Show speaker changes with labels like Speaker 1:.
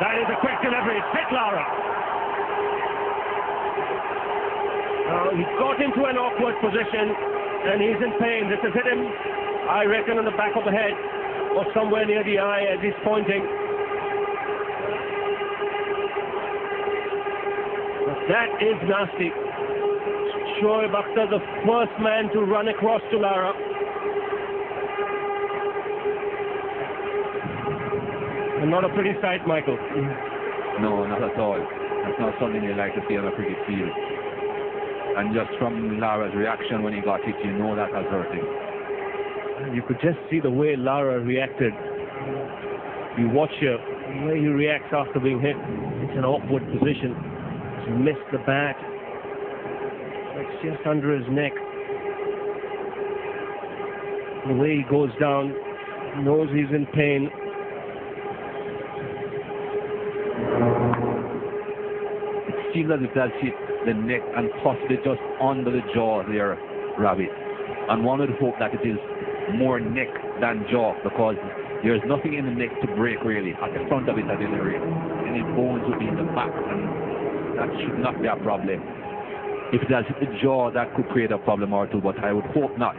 Speaker 1: That is a quick delivery. It's hit Lara. Oh, he got into an awkward position and he's in pain. This has hit him, I reckon, on the back of the head or somewhere near the eye as he's pointing. But that is nasty. Shoaib Akhtar, the first man to run across to Lara. And not a pretty sight, Michael.
Speaker 2: No, not at all. That's not something you like to see on a cricket field. And just from Lara's reaction when he got hit, you know that has hurt him.
Speaker 1: You could just see the way Lara reacted. You watch her, the way he reacts after being hit. It's an awkward position. He missed the bat. It's just under his neck. The way he goes down, knows he's in pain.
Speaker 2: Seems as if that hit the neck and possibly just under the jaw there, Rabbit. And one would hope that it is more neck than jaw because there's nothing in the neck to break really at the front of it at any rate. Any bones would be in the back and that should not be a problem. If it has hit the jaw, that could create a problem or two, but I would hope not.